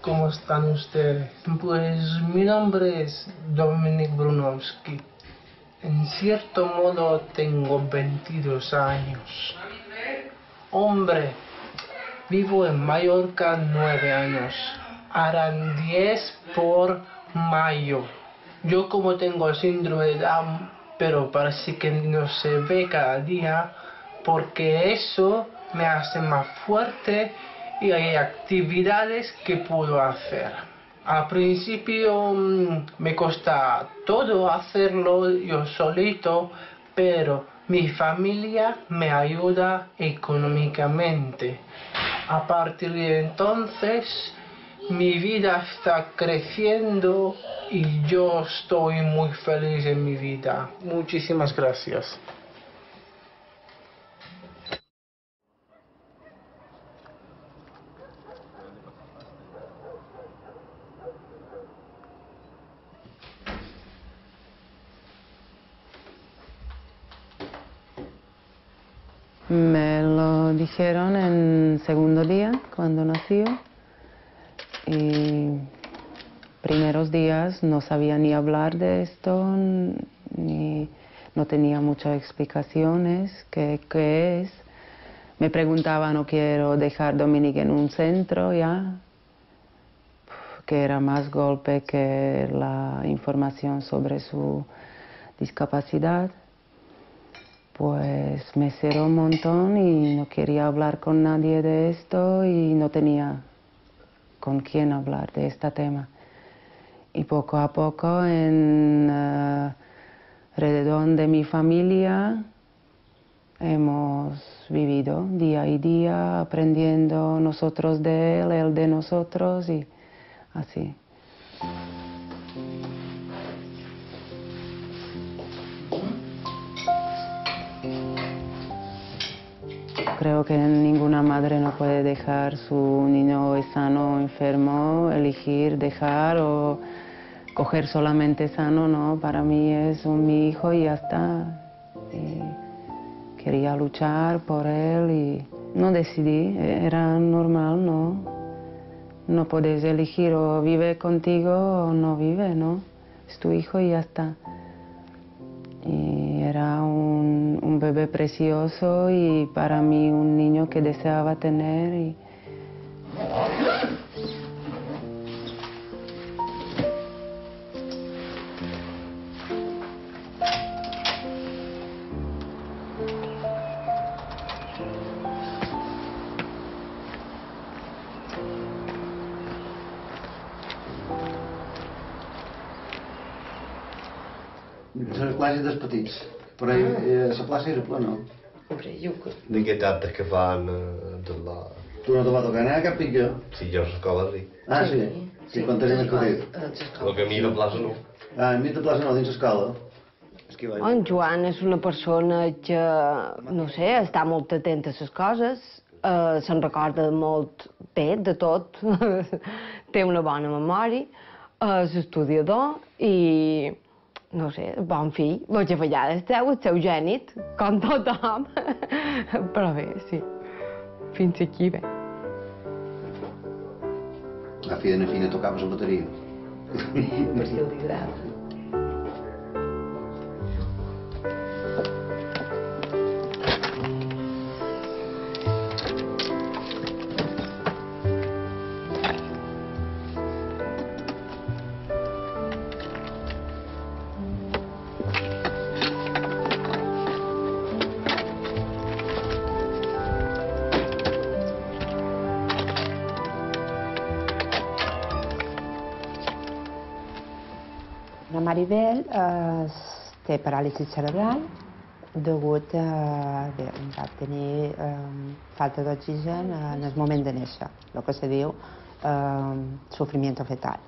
¿cómo están ustedes? Pues mi nombre es Dominik Brunowski. En cierto modo tengo 22 años. Hombre, vivo en Mallorca 9 años. Harán 10 por mayo. Yo como tengo síndrome de Down, pero parece que no se ve cada día, porque eso me hace más fuerte y hay actividades que puedo hacer. Al principio mm, me cuesta todo hacerlo yo solito, pero mi familia me ayuda económicamente. A partir de entonces mi vida está creciendo y yo estoy muy feliz en mi vida. Muchísimas gracias. Me lo dijeron en segundo día, cuando nació. Y primeros días no sabía ni hablar de esto, ni no tenía muchas explicaciones, qué, qué es. Me preguntaba, no quiero dejar Dominique en un centro ya, que era más golpe que la información sobre su discapacidad. Pues me cerró un montón y no quería hablar con nadie de esto y no tenía con quién hablar de este tema. Y poco a poco en alrededor de mi familia hemos vivido día y día aprendiendo nosotros de él, él de nosotros y así. Creo que ninguna madre no puede dejar su niño sano o enfermo, elegir dejar o coger solamente sano, no. Para mí es mi hijo y ya está. Y quería luchar por él y no decidí, era normal, no. No puedes elegir o vive contigo o no vive, ¿no? Es tu hijo y ya está. Y era un, un bebé precioso y para mí un niño que deseaba tener. Y... Classes dels petits. Però eh, la plaça era plena. Hombre, jo que... Que fan eh, de la... Tu no te va tocar anar cap pitjor? Sí, jo a l'escola sí. Ah, sí? Sí, quan tenies el petit. El camí de plaça no. Ah, a mi de plaça no, dins l'escola. Que. En Joan és una persona que, no sé, està molt atent a les coses, eh, se'n recorda molt bé de tot, té una bona memòria, és estudiador i, no sé, bon fill, vaig a fallar del seu, el seu gènit, com tothom, però bé, sí, fins aquí bé. La filla de fina tocava la bateria. Per si li agrada. Té paràlisi cerebral degut a... Bé, va tenir eh, falta d'oxigen en el moment de néixer, el que se diu eh, sofrimiento fetal.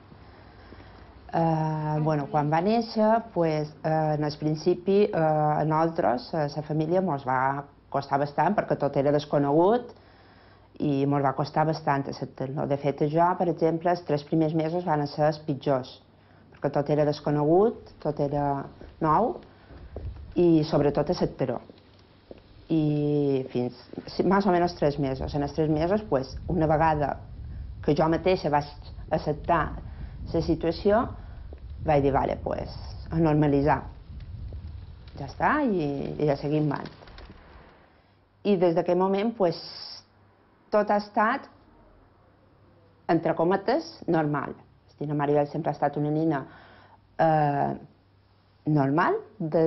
Eh, bueno, quan va néixer, pues, eh, en el principi eh, a nosaltres, a la família, ens va costar bastant perquè tot era desconegut i ens va costar bastant acceptar-lo. De fet, jo, per exemple, els tres primers mesos van ser els pitjors, perquè tot era desconegut, tot era nou i sobretot acceptar-ho. I fins més o menys tres mesos. En els tres mesos, pues, una vegada que jo mateixa vaig acceptar la situació, vaig dir, vale, pues, a normalitzar. Ja està, i, i a seguir endavant. I des d'aquell moment, pues, tot ha estat, entre cometes, normal. Estina Maribel sempre ha estat una nina eh, normal, de,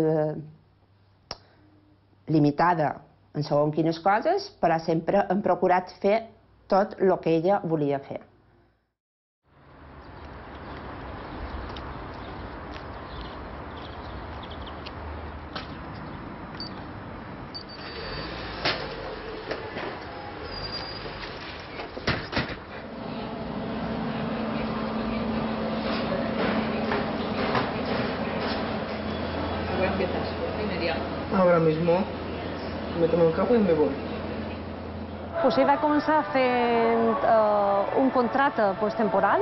limitada en segons quines coses, però sempre hem procurat fer tot el que ella volia fer. Ahora mismo me tomo un café y me voy. Pues ell va començar fent eh, un contracte pues, temporal.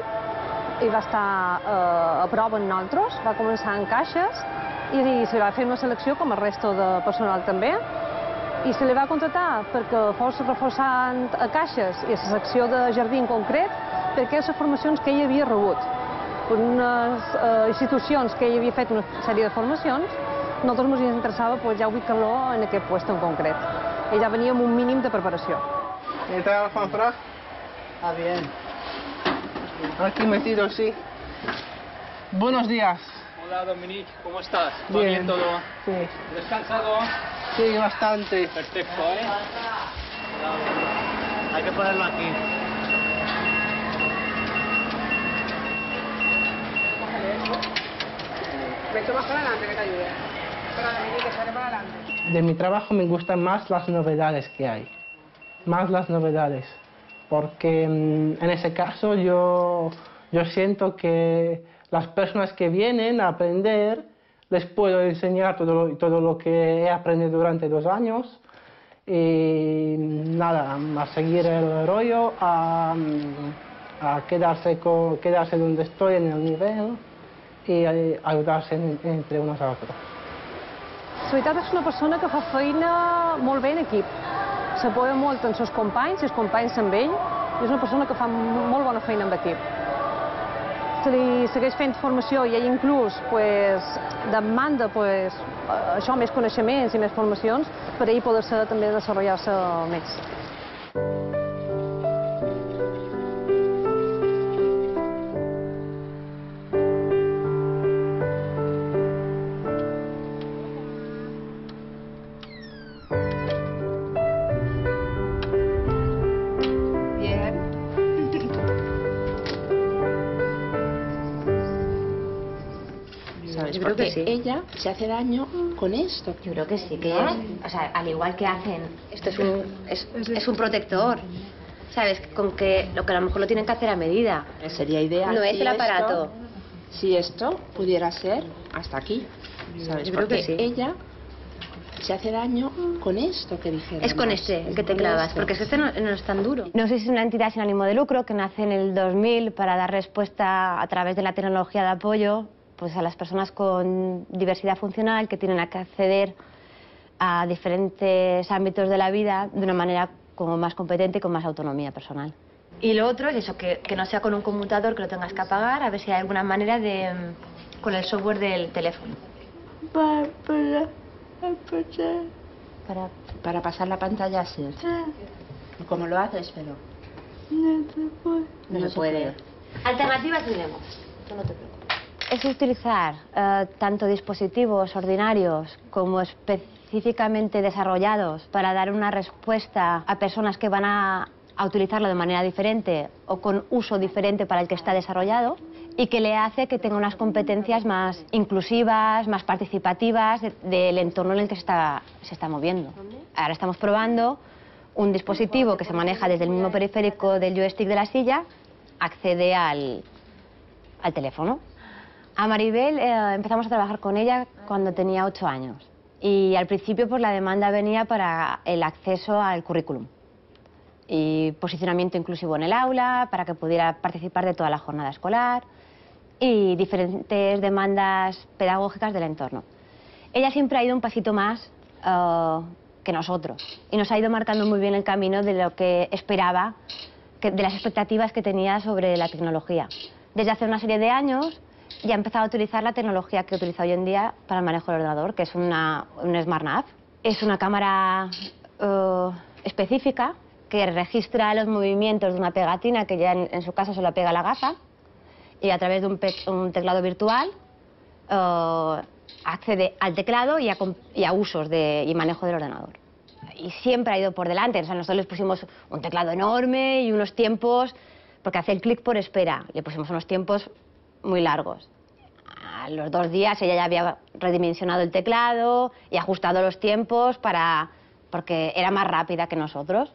I va estar eh, a prova amb nosaltres, va començar en caixes. I se va fer una selecció com el resto de personal també. I se li va contractar perquè fos reforçant a caixes i a la secció de jardí en concret perquè les formacions que ell havia rebut. Per unes eh, institucions que ell havia fet una sèrie de formacions nosaltres ens interessava pues, ja ubicar-lo en aquest lloc en concret. Ell ja venia amb un mínim de preparació. ¿Qué tal, Alfonso? Ah, bien. Aquí metido, sí. Buenos días. Hola Dominique, ¿cómo estás? ¿Va Bien. bien todo? Sí, ¿Descansado? sí, bastante. Perfecto, ¿eh? Hay que ponerlo aquí. De mi trabajo me gustan más las novedades que hay, más las novedades, porque mm, en ese caso yo, yo siento que las personas que vienen a aprender les puedo enseñar todo todo lo que he aprendido durante dos años y nada, a seguir el rollo, a, mm, a quedarse, quedarse donde estoy en el nivel eh, ayudarse en- entre unos a otros. Veritat és una persona que fa feina molt bé en equip. S'apoya molt en els companys, i els companys amb ell, i és una persona que fa molt bona feina amb equip. Se li segueix fent formació i ell inclús pues, demanda pues, això, més coneixements i més formacions per ell poder-se també desenvolupar-se més. Creo Porque que sí. ella se hace daño con esto. Yo creo que sí, que es, o sea, al igual que hacen, esto es un, es, es un protector, ¿sabes? Con que lo que a lo mejor lo tienen que hacer a medida. Sería ideal. No es el esto- aparato. si esto pudiera ser hasta aquí. ¿Sabes? Yo creo que Porque sí. ella se hace daño con esto que dijera. Es con este el que te clavas, porque es que este no, no es tan duro. No sé si es una entidad sin ánimo de lucro que nace en el 2000 para dar respuesta a través de la tecnología de apoyo pues a las personas con diversidad funcional que tienen que acceder a diferentes ámbitos de la vida de una manera como más competente y con más autonomía personal. Y lo otro es eso, que, que no sea con un conmutador que lo tengas que apagar, a ver si hay alguna manera de... mm, con el software del teléfono. Para, para pasar la pantalla así. ¿Cómo lo haces, pero? No, se puede. Alternativas tenemos, no te preocupes. Es utilizar eh, tanto dispositivos ordinarios como específicamente desarrollados para dar una respuesta a personas que van a, utilizarlo de manera diferente o con uso diferente para el que está desarrollado y que le hace que tenga unas competencias más inclusivas, más participativas de- del entorno en el que se está, se está moviendo. Ahora estamos probando un dispositivo que se maneja desde el mismo periférico del joystick de la silla, accede al, al teléfono. A Maribel eh, empezamos a trabajar con ella cuando tenía ocho años y al principio pues la demanda venía para el acceso al currículum y posicionamiento inclusivo en el aula para que pudiera participar de toda la jornada escolar y diferentes demandas pedagógicas del entorno. Ella siempre ha ido un pasito más eh, que nosotros y nos ha ido marcando muy bien el camino de lo que esperaba de las expectativas que tenía sobre la tecnología. Desde hace una serie de años ya he empezado a utilizar la tecnología que utilizo hoy en día para el manejo del ordenador, que es una, un SmartNav. Es una cámara eh, específica que registra los movimientos de una pegatina que ya en, su caso se la pega a la gafa y a través de un, teclado virtual eh, accede al teclado y a, usos de, y manejo del ordenador. Y siempre ha ido por delante. O sea, nosotros les pusimos un teclado enorme y unos tiempos, porque hace el clic por espera. Le pusimos unos tiempos muy largos. A los dos días ella ya había redimensionado el teclado y ajustado los tiempos para, porque era más rápida que nosotros.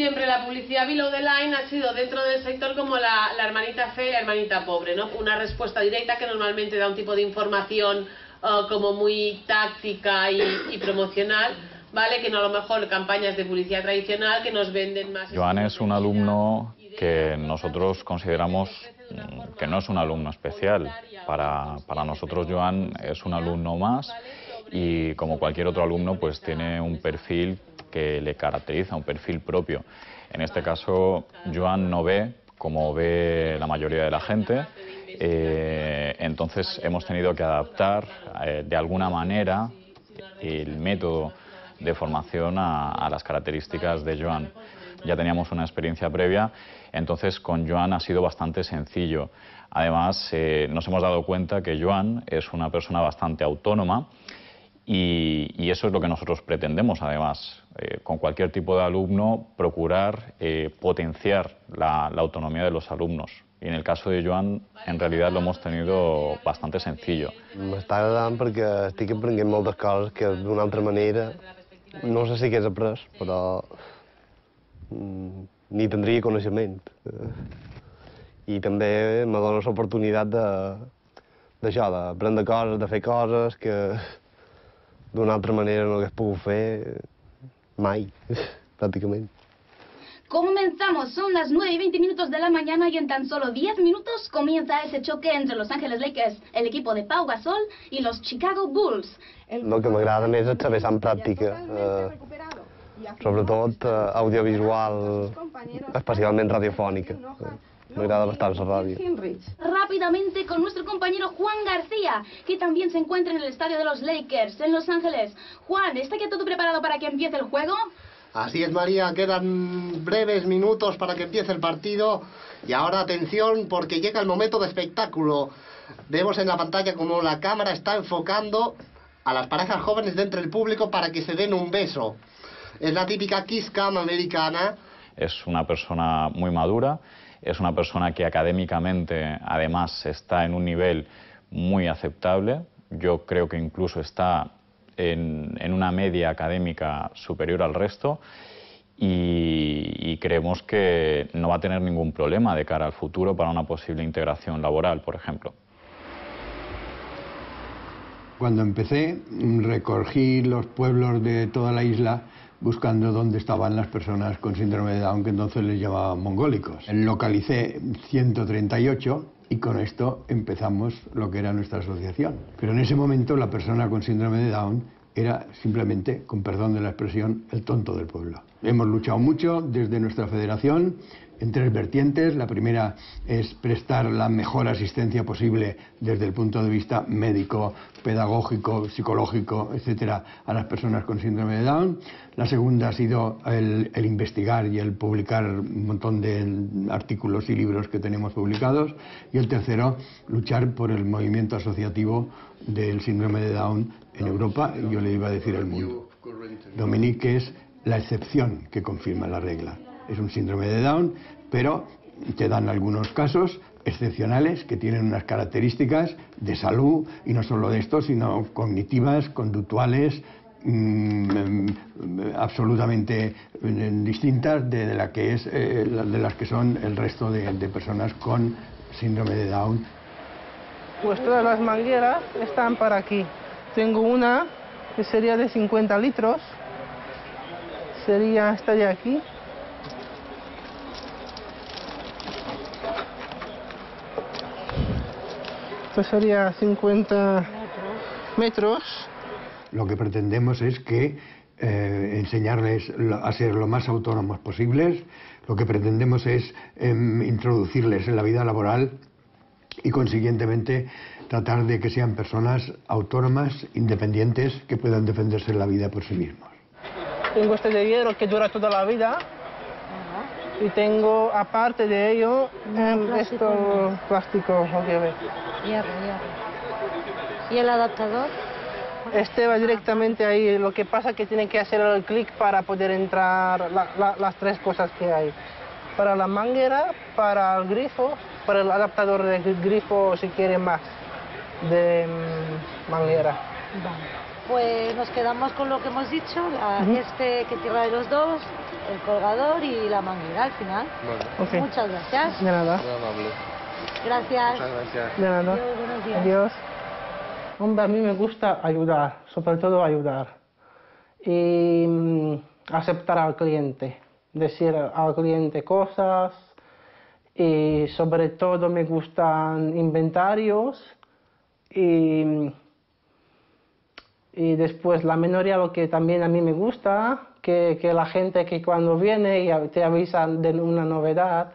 Siempre la publicidad below the line ha sido dentro del sector como la, hermanita fe y la hermanita pobre, ¿no? Una respuesta directa que normalmente da un tipo de información uh, como muy táctica y, promocional, ¿vale? Que no a lo mejor campañas de publicidad tradicional que nos venden más... Joan es un alumno que nosotros consideramos mm, que no es un alumno especial. Para, para nosotros Joan es un alumno más y como cualquier otro alumno pues tiene un perfil que le caracteriza, un perfil propio. En este caso, Joan no ve como ve la mayoría de la gente, eh, entonces hemos tenido que adaptar eh, de alguna manera el método de formación a, las características de Joan. Ya teníamos una experiencia previa, entonces con Joan ha sido bastante sencillo. Además, eh, nos hemos dado cuenta que Joan es una persona bastante autónoma y, eso es lo que nosotros pretendemos, además, eh, con cualquier tipo de alumno, procurar eh, potenciar la, autonomía de los alumnos. Y en el caso de Joan, en realidad lo hemos tenido bastante sencillo. M'està agradant perquè estic aprenent moltes coses que d'una altra manera no sé si hagués après, però mm, ni tindria coneixement. I també me dona l'oportunitat d'això, d'aprendre coses, de fer coses que de una otra manera no hagués pogut fer mai, prácticamente. Comenzamos, son las 9 y 20 minutos de la mañana y en tan solo 10 minutos comienza ese choque entre Los Ángeles Lakers, el equipo de Pau Gasol, y los Chicago Bulls. El que m'agrada més és saber en pràctica, eh, sobretot eh, audiovisual, especialment radiofònica. Eh. Me agrada bastante esa radio. Rápidamente con nuestro compañero Juan García, que también se encuentra en el estadio de los Lakers, en Los Ángeles. Juan, ¿está ya todo preparado para que empiece el juego? Así es, María, quedan breves minutos para que empiece el partido. Y ahora atención, porque llega el momento de espectáculo. Vemos en la pantalla como la cámara está enfocando a las parejas jóvenes dentro del público para que se den un beso. Es la típica kiss cam americana. Es una persona muy madura es una persona que académicamente además está en un nivel muy aceptable. Yo creo que incluso está en, una media académica superior al resto y, creemos que no va a tener ningún problema de cara al futuro para una posible integración laboral, por ejemplo. Cuando empecé, recogí los pueblos de toda la isla buscando dónde estaban las personas con síndrome de Down, que entonces les llamaban mongólicos. Localicé 138 y con esto empezamos lo que era nuestra asociación. Pero en ese momento la persona con síndrome de Down era simplemente, con perdón de la expresión, el tonto del pueblo. Hemos luchado mucho desde nuestra federación en tres vertientes. La primera es prestar la mejor asistencia posible desde el punto de vista médico, pedagógico, psicológico, etcétera, a las personas con síndrome de Down. La segunda ha sido el, investigar y el publicar un montón de artículos y libros que tenemos publicados. Y el tercero, luchar por el movimiento asociativo del síndrome de Down en Europa y yo le iba a decir al mundo. Dominique es la excepción que confirma la regla es un síndrome de Down, pero te dan algunos casos excepcionales que tienen unas características de salud y no solo de esto, sino cognitivas, conductuales, mm, absolutamente mm, distintas de, la que es, eh, de las que son el resto de, de personas con síndrome de Down. Pues todas las mangueras están para aquí. Tengo una que sería de 50 litros, sería esta de aquí, Esto sería 50 metros. Lo que pretendemos es que eh, enseñarles a ser lo más autónomos posibles. Lo que pretendemos es eh, introducirles en la vida laboral y consiguientemente tratar de que sean personas autónomas, independientes, que puedan defenderse en la vida por sí mismos. Tengo este de hierro que dura toda la vida y tengo, aparte de ello, em, esto plástico, que ve. Hierro, hierro. ¿Y el adaptador? Este va directamente ahí, lo que pasa es que tiene que hacer el clic para poder entrar la- la- las tres cosas que hay. Para la manguera, para el grifo, para el adaptador de grifo si quiere más de mm, manguera. Pues nos quedamos con lo que hemos dicho, la- Ujú. este que tira de los dos, el colgador y la manguera al final. Ok. Muchas gracias. De nada. Gracias. De nada. Adiós, buenos días. Adiós. Hombre, a mí me gusta ayudar, sobre todo ayudar. Y mm, aceptar al cliente, decir al cliente cosas. Y sobre todo me gustan inventarios. Y, y después la menoría, lo que también a mí me gusta, que, que la gente que cuando viene y te avisan de una novedad,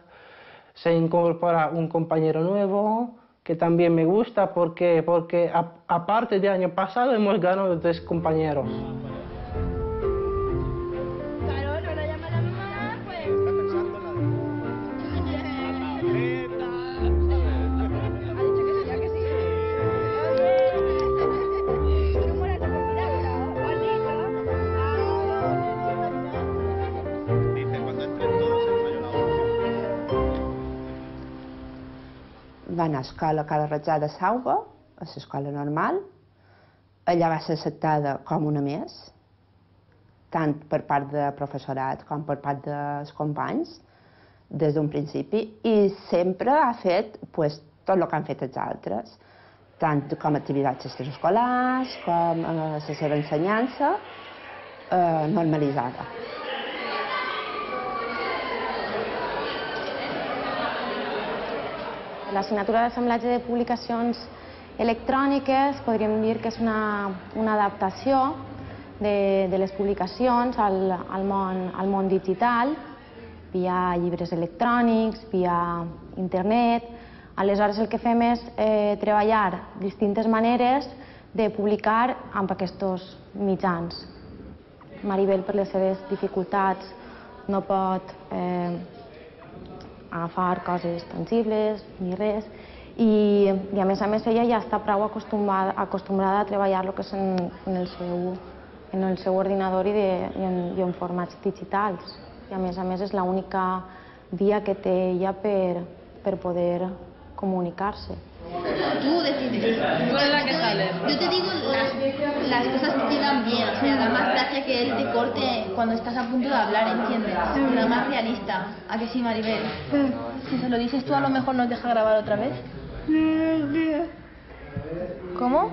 se incorpora un compañero nuevo que también me gusta porque, porque aparte del año pasado hemos ganado tres compañeros. Anar a escola a Cala Ratjà de Sauva, a l'escola normal. Allà va ser acceptada com una més, tant per part de professorat com per part dels companys, des d'un principi, i sempre ha fet pues, tot el que han fet els altres, tant com activitats extraescolars, com eh, la seva ensenyança eh, normalitzada. L'assignatura d'assemblatge de publicacions electròniques podríem dir que és una, una adaptació de, de les publicacions al, al, món, al món digital, via llibres electrònics, via internet. Aleshores el que fem és eh, treballar distintes maneres de publicar amb aquests mitjans. Maribel, per les seves dificultats, no pot eh, agafar coses tangibles ni res i, i a més a més ella ja està prou acostumada, acostumbrada a treballar el que és en, en, el, seu, en el seu ordinador i, de, i, en, i en formats digitals. I a més a més és l'única via que té ella per, per poder comunicar-se. Tú decides. Tú eres la que sale. Yo te digo las, las cosas que quedan bien, o sea, da más gracia que él te corte cuando estás a punto de hablar, ¿entiendes? Da más realista. ¿A que sí, Maribel? Si se lo dices tú, a lo mejor nos deja grabar otra vez. ¿Cómo?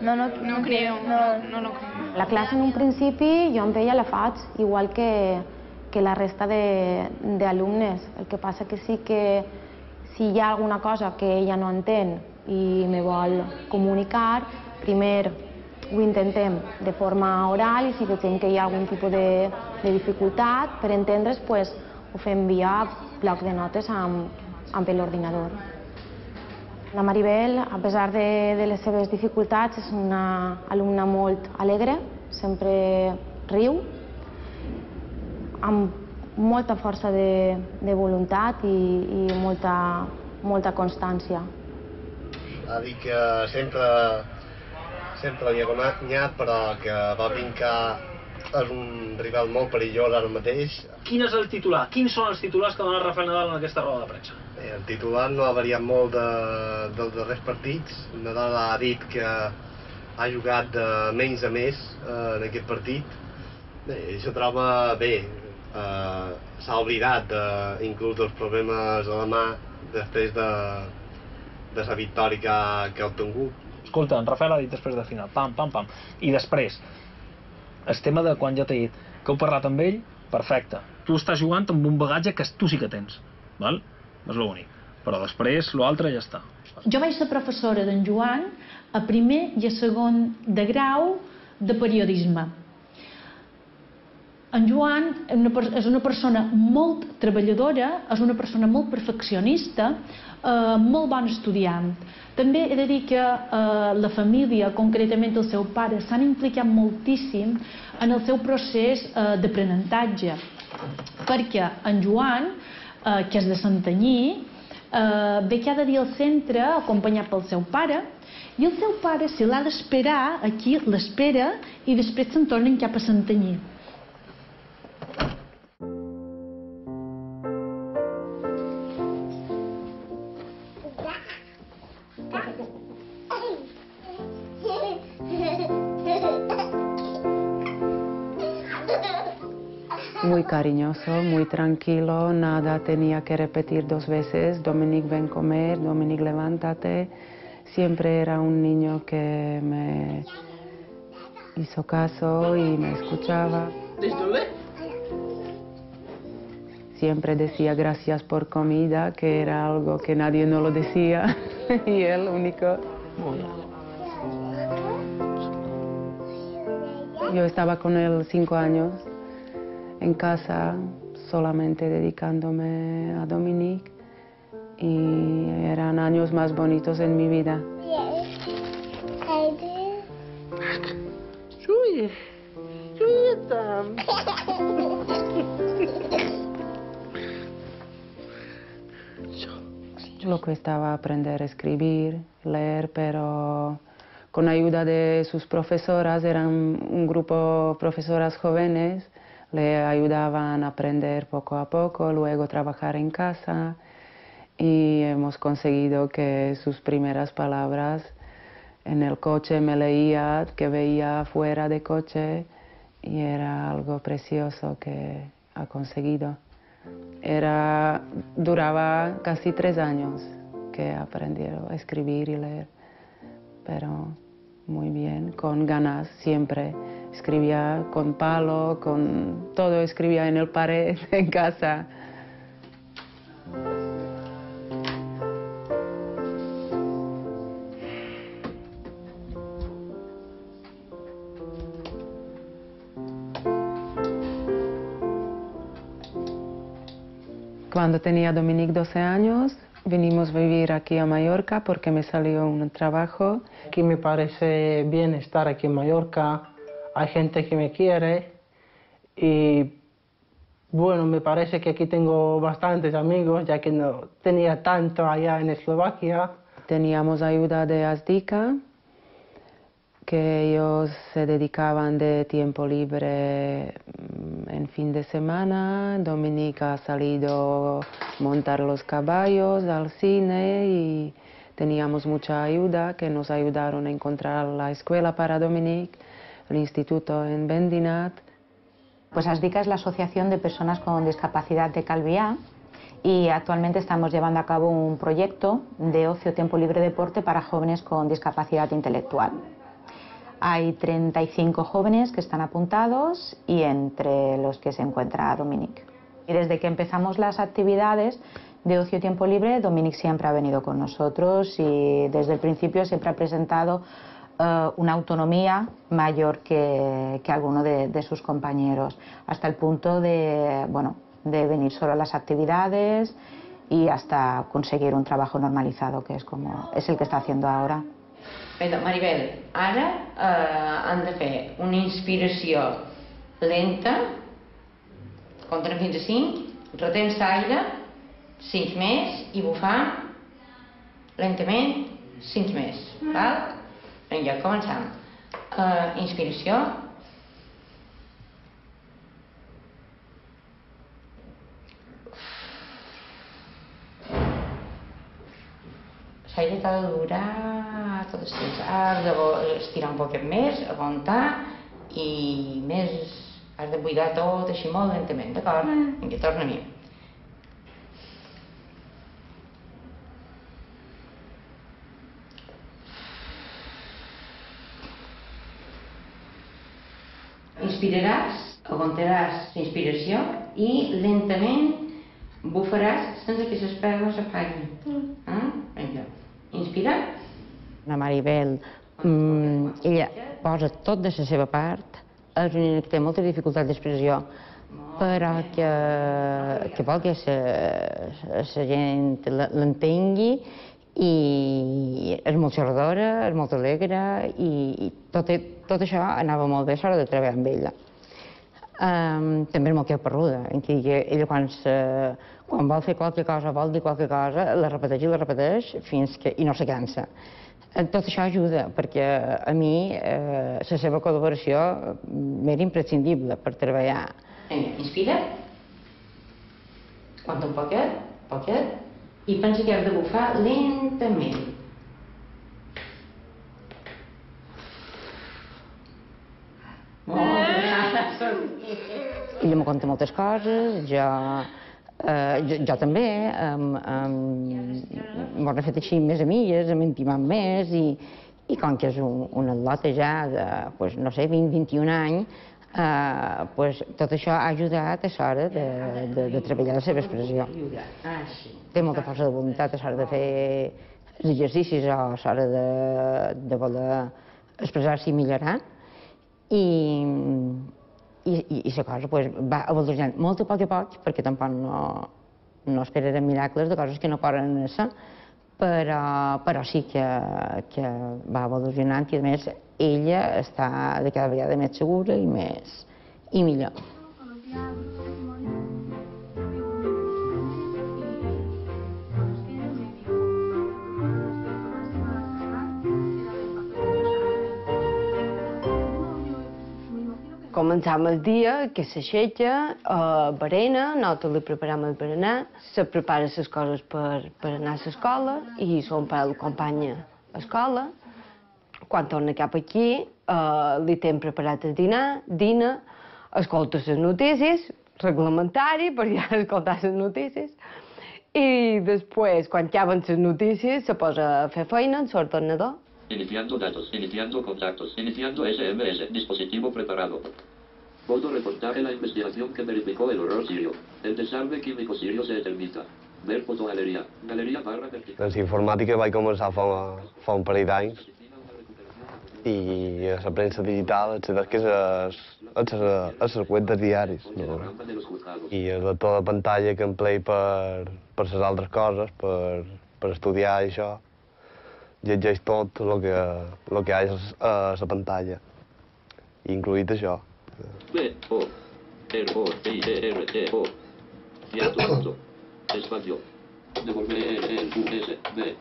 No, no, no creo. No, no lo creo. La classe en un principi jo amb ella la faig igual que, que la resta de- d'alumnes. El que passa que sí que si hi ha alguna cosa que ella no entén i me vol comunicar, primer ho intentem de forma oral i si veiem que hi ha algun tipus de, de dificultat per entendre's, pues, ho fem via bloc de notes amb, amb l'ordinador. La Maribel, a pesar de, de les seves dificultats, és una alumna molt alegre, sempre riu, amb molta força de, de voluntat i, i molta, molta constància. Ha dit que sempre, sempre havia guanyat, però que va vincar és un rival molt perillós ara mateix. Quin és el titular? Quins són els titulars que dona Rafael Nadal en aquesta roda de premsa? Eh, El titular no ha variat molt de, dels darrers partits. Nadal ha dit que ha jugat de menys a més eh, en aquest partit. Bé, ell se troba bé. Eh, S'ha oblidat de, inclús dels problemes a la mà després de, de la victòria que ha, que ha obtingut. Escolta, en Rafael ha dit després de final, pam, pam, pam. I després, el tema de quan ja t'he dit que heu parlat amb ell, perfecte. Tu estàs jugant amb un bagatge que tu sí que tens, val? És l'únic. Però després, l'altre ja està. Jo vaig ser professora d'en Joan a primer i a segon de grau de periodisme. En Joan és una persona molt treballadora, és una persona molt perfeccionista, eh, molt bon estudiant. També he de dir que eh, la família, concretament el seu pare, s'han implicat moltíssim en el seu procés eh, d'aprenentatge, perquè en Joan, eh, que és de Santanyí, eh, ve cada dia al centre acompanyat pel seu pare i el seu pare, si l'ha d'esperar, aquí l'espera i després se'n tornen cap a Santanyí. Muy cariñoso, muy tranquilo, nada tenía que repetir dos veces, Dominique ven comer, Dominique levántate. Siempre era un niño que me hizo caso y me escuchaba. Siempre decía gracias por comida, que era algo que nadie no lo decía y él único. Yo estaba con él cinco años en casa solamente dedicándome a Dominique y eran años más bonitos en mi vida. Lo cuestaba aprender a escribir, leer, pero con ayuda de sus profesoras, eran un grupo de profesoras jóvenes, le ayudaban a aprender poco a poco, luego trabajar en casa y hemos conseguido que sus primeras palabras en el coche me leía, que veía fuera de coche y era algo precioso que ha conseguido. Era, duraba casi tres años que aprendió a escribir y leer, pero muy bien, con ganas siempre. Escribía con palo, con todo escribía en el pared en casa. Cuando tenía Dominique 12 años, vinimos a vivir aquí a Mallorca porque me salió un trabajo. Aquí me parece bien estar aquí en Mallorca, hay gente que me quiere y bueno, me parece que aquí tengo bastantes amigos, ya que no tenía tanto allá en Eslovaquia. Teníamos ayuda de Asdica, que ellos se dedicaban de tiempo libre mm, en fin de semana. Dominica ha salido a montar los caballos al cine y teníamos mucha ayuda que nos ayudaron a encontrar la escuela para Dominique, el instituto en Bendinat. Pues ASDICA es la Asociación de Personas con Discapacidad de Calviá y actualmente estamos llevando a cabo un proyecto de ocio, tiempo libre, deporte para jóvenes con discapacidad intelectual. Hay 35 jóvenes que están apuntados y entre los que se encuentra Dominique. Y desde que empezamos las actividades de ocio tiempo libre, Dominique siempre ha venido con nosotros y desde el principio siempre ha presentado una autonomía mayor que, que alguno de, de, sus compañeros, hasta el punto de, bueno, de venir solo a las actividades y hasta conseguir un trabajo normalizado, que es, como, es el que está haciendo ahora. Però, Maribel, ara eh, han de fer una inspiració lenta, compten fins a 5, retens l'aire, 5 més, i bufar lentament 5 més. Val? Vinga, començam. Uh, inspiració. T'ha de durar tot el temps. Has d'estirar un poquet més, aguantar i més has de buidar tot així molt lentament, d'acord? Mm. Vinga, torna a mi. Aguantaràs la inspiració i lentament bufaràs sense que les perles s'apaguen. Mm. Vinga. Inspira. La Maribel, mm, ella posa tot de la seva part, és una que té molta dificultat d'expressió, però que, que vol que la gent l'entengui i és molt xerradora, és molt alegre i, i tot, tot això anava molt bé a l'hora de treballar amb ella. Um, també és molt que perruda, en ella, quan, se, quan vol fer qualque cosa, vol dir qualque cosa, la repeteix i la repeteix fins que, i no se cansa. Eh, Tot això ajuda, perquè a mi eh, la seva col·laboració m'era imprescindible per treballar. Vinga, inspira. Compta un poquet, poquet, i pensa que has de bufar lentament. Ella me conta moltes coses, jo, eh, jo, jo també, m'ho he fet així més amigues, hem intimat més i, i com que és un, una atleta ja de, pues, no sé, 20-21 anys, eh, pues, tot això ha ajudat a l'hora de, de, de treballar la seva expressió. Té molta força de voluntat a l'hora de fer els exercicis o a l'hora de, de voler expressar-se i millorar. I, i, i, i la cosa pues, va evolucionant molt a poc a poc, perquè tampoc no, no esperarem miracles de coses que no poden ser, però, però sí que, que va evolucionant i a més ella està de cada vegada més segura i més i millor. Començam el dia, que s'aixeca, eh, berena, nosaltres li preparam el berenar, se prepara les coses per, per anar a l'escola i son pare l'acompanya a l'escola. Quan torna cap aquí, eh, li tenen preparat el dinar, dina, escolta les notícies, reglamentari, per ja escoltar les notícies, i després, quan acaben les notícies, se posa a fer feina en l'ordenador. Iniciando datos, iniciando contactos, iniciando SMS, dispositivo preparado. Puedo reportar en la investigación que verificó el horror sirio. El desarme químico sirio se determina. Ver fotogalería. Galería barra vertical. La informàtica vaig començar fa, fa un parell d'anys i a la premsa digital et que és a les cuentes diaris. No? I el lector de pantalla que emplei per, per les altres coses, per, per estudiar i això, llegeix tot el que, el que hi ha a la pantalla, incluït això. B, O, R, O, I, E, R, T, O. Cierto punto. Espacio. Devolver L, U, S, B.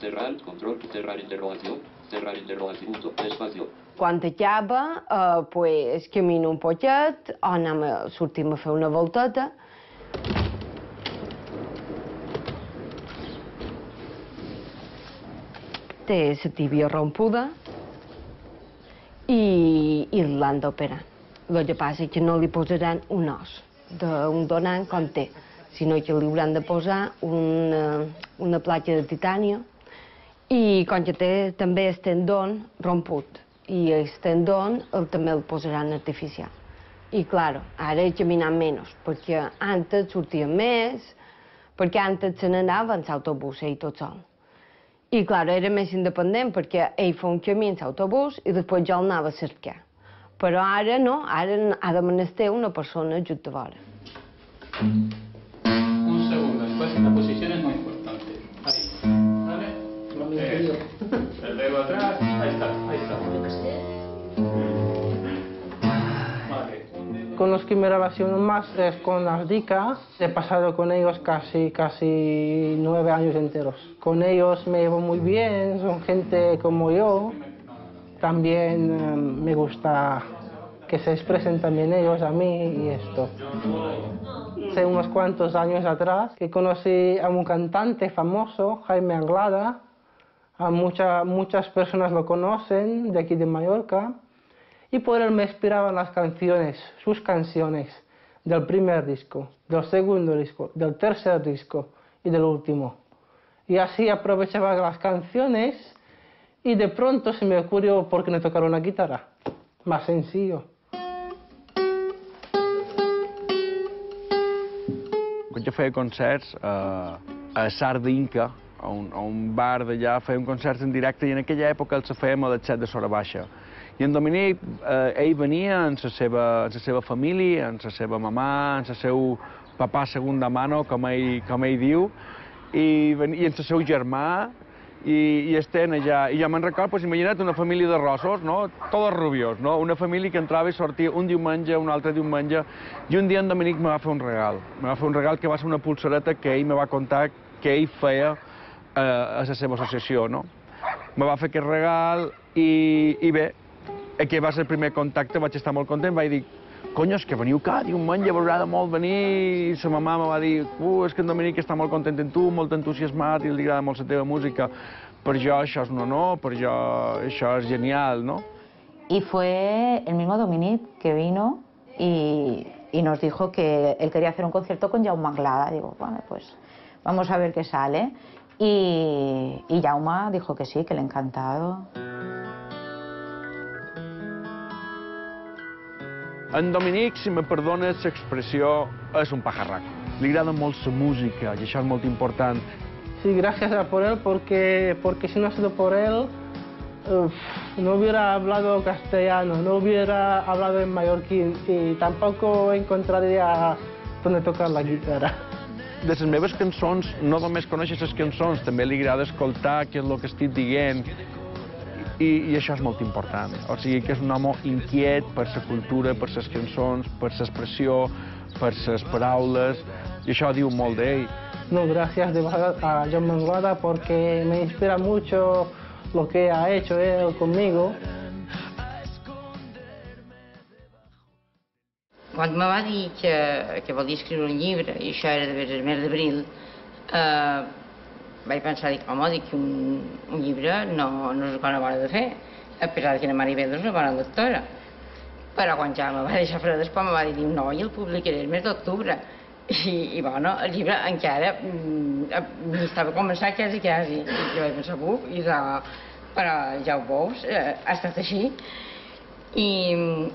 Cerrar, control, cerrar interrogación, cerrar interrogación, punto, espacio. Quan acaba, eh, pues, camino un poquet o anem sortim a fer una volteta. Té tíbia rompuda i, i l'han d'operar. El que passa és que no li posaran un os d'un donant com té, sinó que li hauran de posar una, una platja de titània i com que té també el tendon romput i el tendon el, també el posaran artificial. I, clar, ara he caminat menys, perquè antes sortia més, perquè antes se n'anava en l'autobús ell tot sol. I, clar, era més independent perquè ell fa un camí en l'autobús i després jo el anava a cercar. Però ara no, ara ha de menester una persona just vora. Un segundo, después la posición es muy importante. Ahí. ¿Vale? Eso. El dedo atrás. Con los que me relaciono más es con las DICA. He pasado con ellos casi, casi nueve años enteros. Con ellos me llevo muy bien, son gente como yo. También eh, me gusta que se expresen también ellos a mí y esto. Hace unos cuantos años atrás que conocí a un cantante famoso, Jaime Anglada. A mucha- muchas personas lo conocen de aquí de Mallorca. Y por él me inspiraban las canciones, sus canciones, del primer disco, del segundo disco, del tercer disco y del último. Y así aprovechaba las canciones y de pronto se me ocurrió por qué no tocar una guitarra. Más sencillo. Quan jo feia concerts eh, a Sardinca, a un, a un bar d'allà, feien concerts en directe i en aquella època els fèiem a les 7 de Sora Baixa. I en Dominic, eh, ell venia amb la seva, amb la seva família, amb la seva mamà, amb el seu papà segunda mano, com ell, com ell diu, i, i amb el seu germà, i, i estem allà. I jo me'n recordo, pues, imagina't una família de rossos, no? Todos rubios, no? Una família que entrava i sortia un diumenge, un altre diumenge, i un dia en Dominic me va fer un regal. Me va fer un regal que va ser una pulsereta que ell me va contar que ell feia eh, a la seva associació, no? Me va fer aquest regal i, i bé, aquest va ser el primer contacte, vaig estar molt content, vaig dir, Conyo, és que veniu cada diumenge, m'agrada molt venir, i sa mamà me va dir, uh, és que en Dominic està molt content en tu, molt entusiasmat i li agrada molt la teva música. Per jo això és un honor, per jo això és genial, no? Y fue el mismo Dominic que vino y, y nos dijo que él quería hacer un concierto con Jaume Anglada. Digo, bueno, pues vamos a ver qué sale. Y, y Jaume dijo que sí, que le encantado. En Dominic, si me perdones l'expressió, és un pajarraco. Li agrada molt la música i això és molt important. Sí, gracias a por él, porque, porque si no ha sido por él, uf, no hubiera hablado castellano, no hubiera hablado en mallorquín y tampoco encontraría donde tocar la guitarra. De les meves cançons no només coneixes les cançons, també li agrada escoltar què és el que estic dient i, i això és molt important. O sigui que és un home inquiet per la cultura, per les cançons, per l'expressió, per les paraules, i això diu molt d'ell. No, gracias de verdad a John Manguada porque me inspira mucho lo que ha hecho él conmigo. Quan me va dir que, que volia escriure un llibre, i això era de el mes d'abril, eh, vaig pensar, dic, home, dic, un, un llibre no, no és una bona de fer, a pesar que la Maribel és una bona lectora. Però quan ja me va deixar fora després me va dir, no, i el publicaré el mes d'octubre. I, I, bueno, el llibre encara mm, estava començat quasi, quasi. I jo vaig pensar, buf, i de... però ja ho veus, eh, ha estat així. I,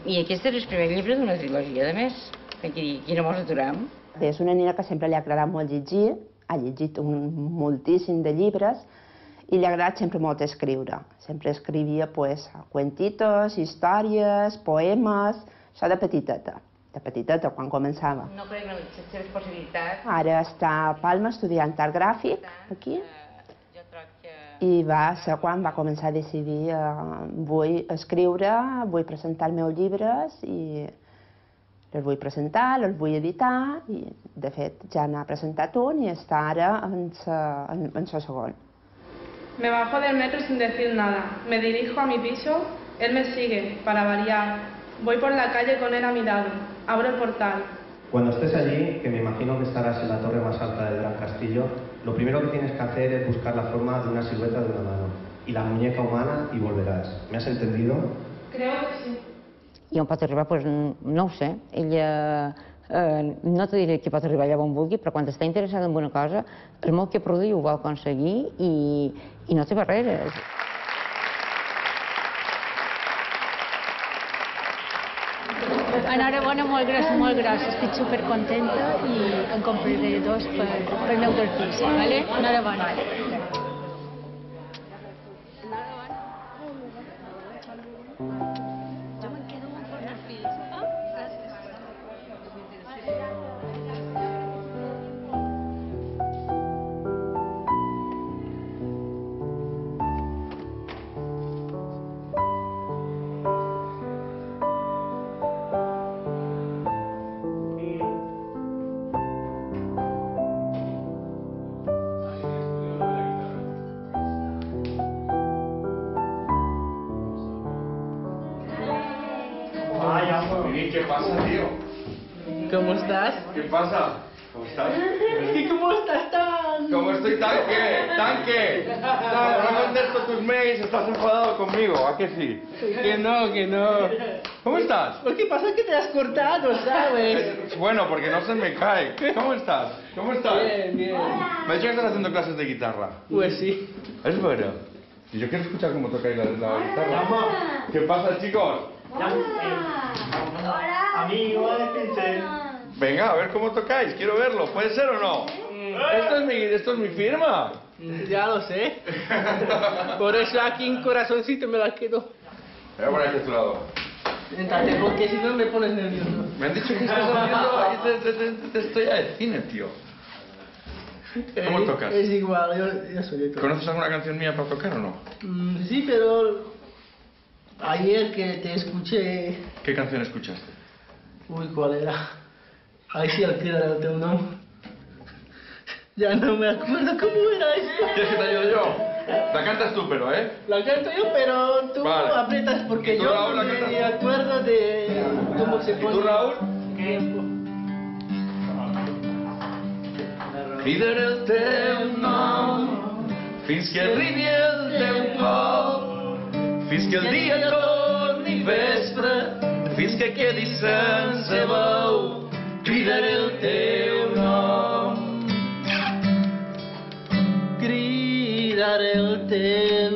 I aquest és el primer llibre d'una trilogia, de més. Aquí, aquí no mos aturem. És una nena que sempre li ha agradat molt llegir, ha llegit un moltíssim de llibres i li ha agradat sempre molt escriure. Sempre escrivia pues, cuentitos, històries, poemes, això de petiteta, de petiteta, quan començava. No crec en les seves possibilitats. Ara està a Palma estudiant art gràfic, aquí, i va ser quan va començar a decidir eh, vull escriure, vull presentar els meus llibres i els vull presentar, els vull editar i de fet ja n'ha presentat un i està ara en sa, en, en sa segon. Me bajo del metro sin decir nada. Me dirijo a mi piso. Él me sigue, para variar. Voy por la calle con él a mi lado. Abro el portal. Cuando estés allí, que me imagino que estarás en la torre más alta del Gran Castillo, lo primero que tienes que hacer es buscar la forma de una silueta de una mano y la muñeca humana y volverás. ¿Me has entendido? Creo que sí. I on pot arribar, doncs, no ho sé. Ella eh, no te diré que pot arribar allà on vulgui, però quan està interessada en una cosa, el molt que produir ho vol aconseguir i, i no té barreres. Enhorabona, molt gros, molt gros. Estic supercontenta i en compraré dos per, per meu d'artista, vale? Enhorabona. Vaya, pasa, tío? ¿Cómo estás? ¿Qué pasa? ¿Cómo estás? ¿Y cómo estás tan? ¿Cómo estoy, tanque? ¡Tanque! No, no contesto tus mails, estás enfadado conmigo, ¿a que sí? Que no, que no. ¿Cómo estás? Lo que pasa es que te has cortado, ¿sabes? Bueno, porque no se me cae. ¿Cómo estás? ¿Cómo estás? Bien, bien. Me ha dicho que estás haciendo clases de guitarra. Pues sí. Es verdad. Y yo quiero escuchar cómo tocáis la, la guitarra. ¿Qué pasa, chicos? Amigo de pincel. Venga, a ver cómo tocáis. Quiero verlo. ¿Puede ser o no? Esto es mi, esto es mi firma. Ya lo sé. Por eso aquí en corazoncito me la quedo. Voy a poner aquí a tu lado. Siéntate, porque si no me pones nervioso. Me han dicho que estás haciendo te, te, te, te estrella de cine, tío. ¿Cómo tocas? Es igual, yo, yo soy de. ¿Conoces alguna canción mía para tocar o no? Mm, sí, pero ayer que te escuché, ¿Qué canción escuchaste? Uy, ¿cuál era? Ahí sí, al quedar el teu nom. Ya no me acuerdo cómo era esto. ¿Quieres que te ayude yo? La cantas tú, pero, ¿eh? La canto yo, pero tú Vale. aprietas porque ¿Y tú, yo Raúl, no me cantas? acuerdo de cómo se pone. tú, Raúl? Tiempo. Cridaré el teu nom fins que arribi el teu cop, fins que el dia torni vespre, fins que quedi sense veu. Cridaré el teu nom. Cridaré el teu